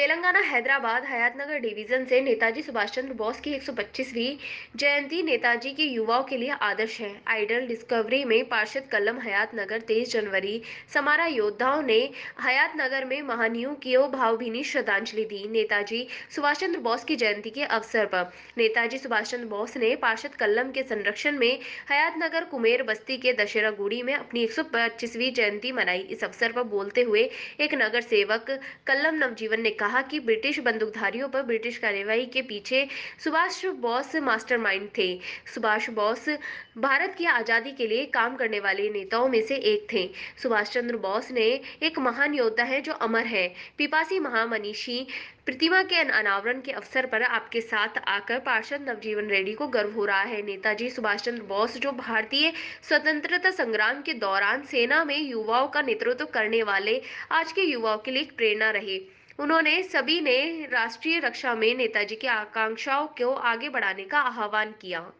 Telangana Hyderabad Hayatnagar division से नेताजी सुभाष चंद्र बोस की 125वीं जयंती नेताजी के युवाओं के लिए आदर्श है। आइडल डिस्कवरी में पार्षद कल्लम हयातनगर 23 जनवरी, समारा योद्धाओं ने हयातनगर में महानियों की भावभीनी श्रद्धांजलि दी नेताजी सुभाष चंद्र बोस की जयंती के अवसर पर। नेताजी सुभाष चंद्र बोस ने पार्षद कल्लम के संरक्षण में हयातनगर कुमेर बस्ती के दशहरा गुड़ी में अपनी एक जयंती मनाई। इस अवसर पर बोलते हुए एक नगर सेवक कल्लम नवजीवन ने कहा कि ब्रिटिश बंदूकधारियों पर ब्रिटिश कार्यवाही के पीछे सुभाष बोस मास्टरमाइंड थे। सुभाष बोस भारत की आज़ादी के लिए काम करने वाले नेताओं में से एक थे। सुभाष चंद्र बोस ने एक महान योद्धा है जो अमर है। पिपासी महामनीषी प्रतिमा के अनावरण के अवसर पर आपके साथ आकर पार्षद नवजीवन रेड्डी को गर्व हो रहा है। नेताजी सुभाष चंद्र बोस जो भारतीय स्वतंत्रता संग्राम के दौरान सेना में युवाओं का नेतृत्व करने वाले आज के युवाओं के लिए प्रेरणा रहे। उन्होंने सभी ने राष्ट्रीय रक्षा में नेताजी की आकांक्षाओं को आगे बढ़ाने का आह्वान किया।